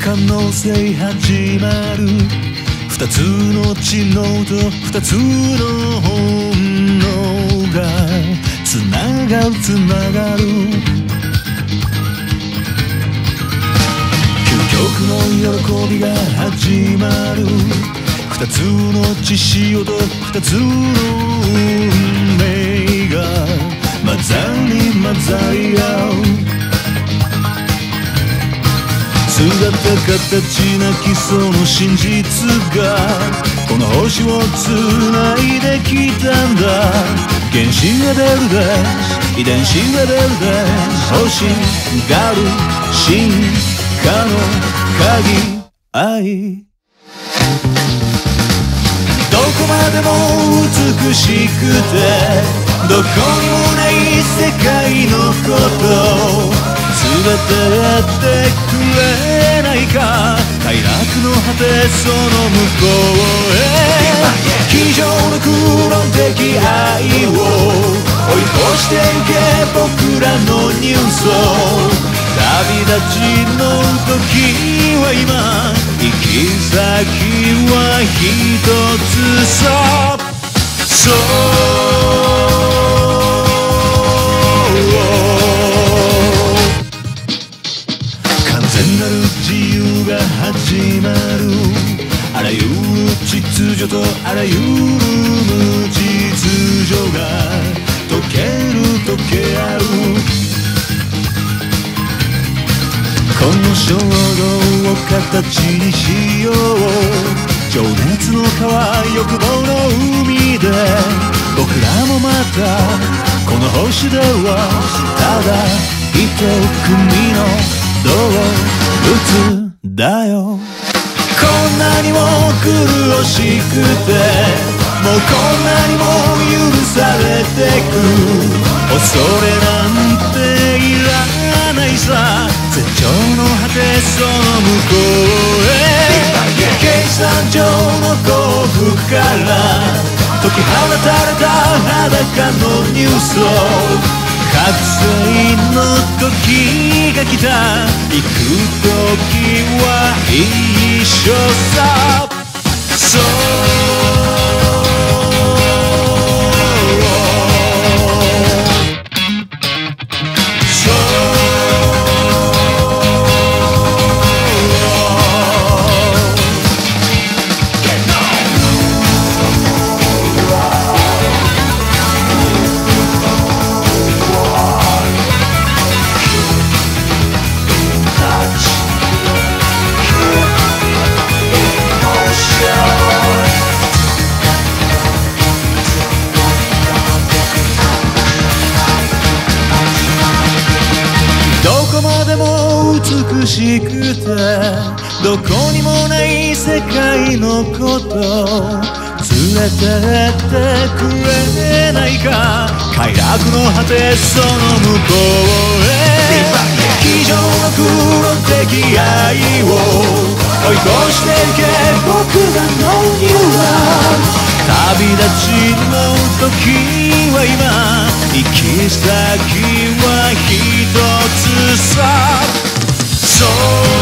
可能性始まる。二つの知能と二つの本能がつながるつながる。究極の喜びが始まる。二つの血潮と二つの運命が混ざり混ざり合う。姿形なきその真実がこの星をつないできたんだ。原子レベルで遺伝子レベルです。欲しがる進化の鍵愛どこまでも美しくてどこにもない世界のこと。連れてってくれないか快楽の果てその向こうへ机上の空論的愛を追い越してゆけ僕らのニュースを旅立ちの時は今行き先は一つさそうる自由が始まるあらゆる秩序とあらゆる無秩序が溶ける溶け合うこの衝動を形にしよう情熱の川欲望の海で僕らもまたこの星ではただ一組の動物だよ。こんなにも苦しくてもうこんなにも許されてく。恐れなんていらないさ。絶頂の果てその向こうへ。計算上の幸福から解き放たれた裸のニュースを覚醒の時が来た。行く時は一緒さ。美しくてどこにもない世界のこと連れてってくれないか快楽の果てその向こうへ机上の空論的愛を追い越していけ僕ら。のニュー旅立ちの時は今行き先は1つ soul